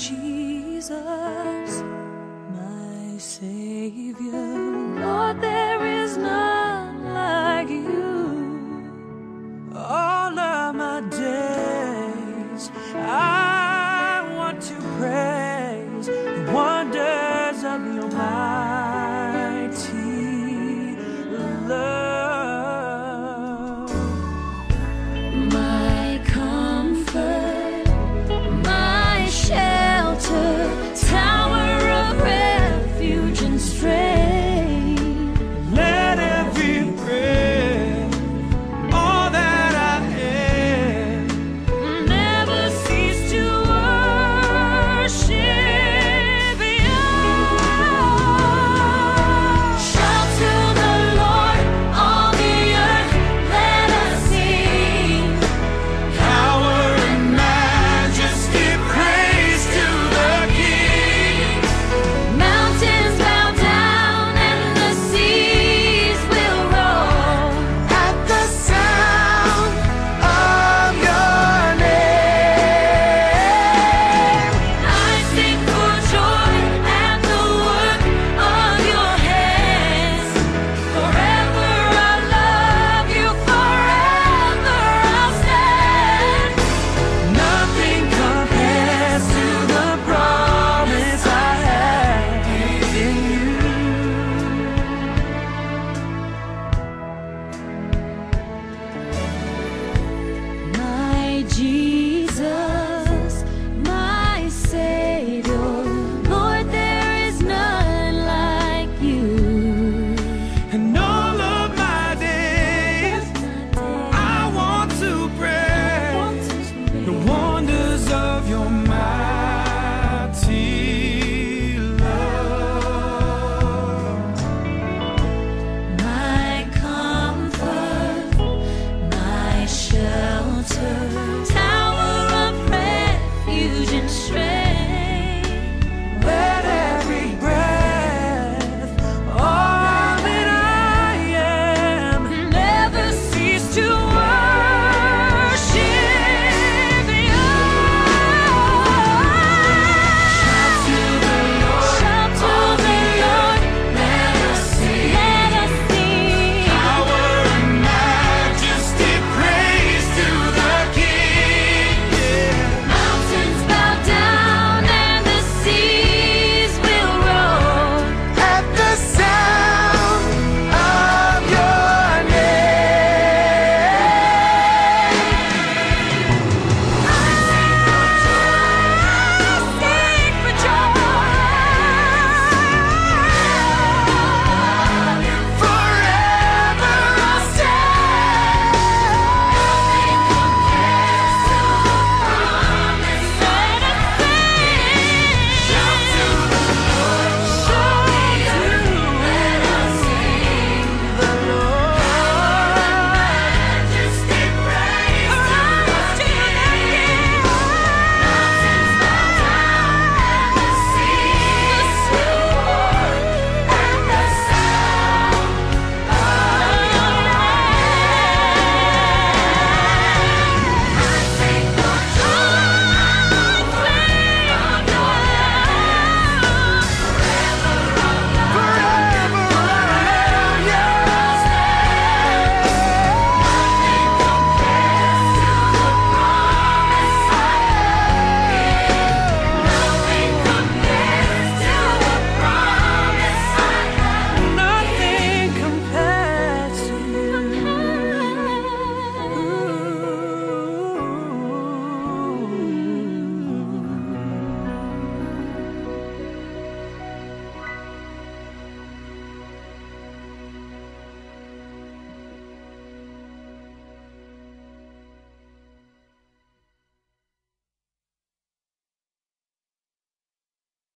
Jesus,